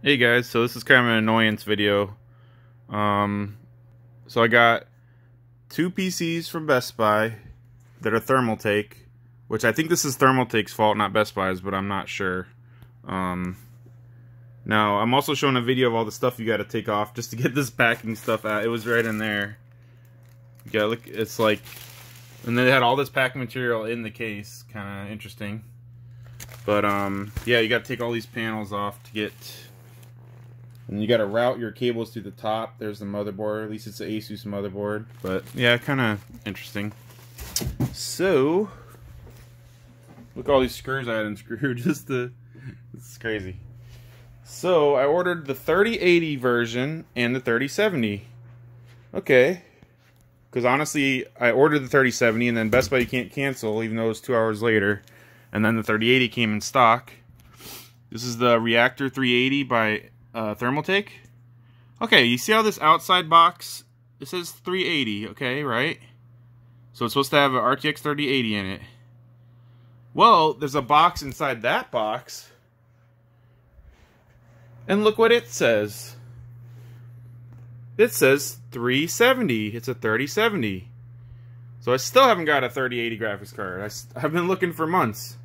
Hey guys, so this is kind of an annoyance video. Um, so I got two PCs from Best Buy that are Thermaltake, which I think this is Thermaltake's fault, not Best Buy's, but I'm not sure. Um, now, I'm also showing a video of all the stuff you got to take off just to get this packing stuff out. It was right in there. Yeah, look, it's like, and then they had all this packing material in the case. Kind of interesting. But, um, yeah, you got to take all these panels off to get and you got to route your cables to the top. There's the motherboard. At least it's an Asus motherboard. But yeah, kind of interesting. So, look all these screws I had unscrewed. Just to, is crazy. So I ordered the 3080 version and the 3070. Okay. Because honestly, I ordered the 3070 and then Best Buy you can't cancel even though it was two hours later. And then the 3080 came in stock. This is the Reactor 380 by uh, Thermaltake. Okay, you see how this outside box, it says 380, okay, right? So it's supposed to have an RTX 3080 in it. Well, there's a box inside that box. And look what it says. It says 370. It's a 3070. So I still haven't got a 3080 graphics card. I, I've been looking for months.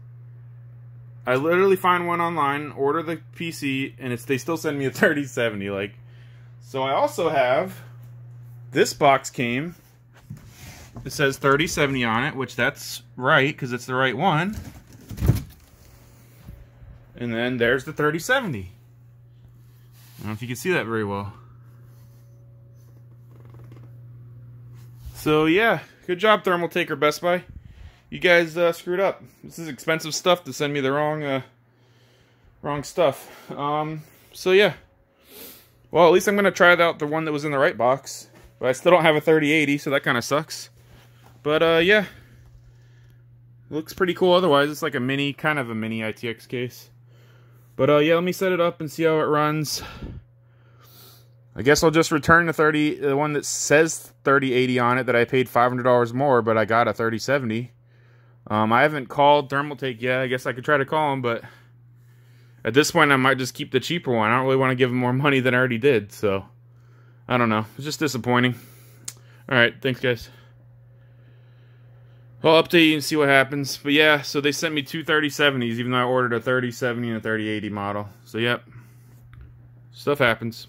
I literally find one online, order the PC, and it's they still send me a 3070. Like, so I also have this box came. It says 3070 on it, which that's right because it's the right one. And then there's the 3070. I don't know if you can see that very well. So yeah, good job Thermaltake or Best Buy you guys uh, screwed up. This is expensive stuff to send me the wrong, uh, wrong stuff. Um, so yeah. Well, at least I'm gonna try out the one that was in the right box. But I still don't have a 3080, so that kind of sucks. But uh, yeah, looks pretty cool. Otherwise, it's like a mini, kind of a mini ITX case. But uh, yeah, let me set it up and see how it runs. I guess I'll just return the 30, the one that says 3080 on it that I paid $500 more, but I got a 3070. Um, I haven't called Thermaltake yet. I guess I could try to call them, but at this point, I might just keep the cheaper one. I don't really want to give them more money than I already did, so I don't know. It's just disappointing. All right, thanks, guys. I'll update you and see what happens. But yeah, so they sent me two 3070s, even though I ordered a 3070 and a 3080 model. So yep, stuff happens.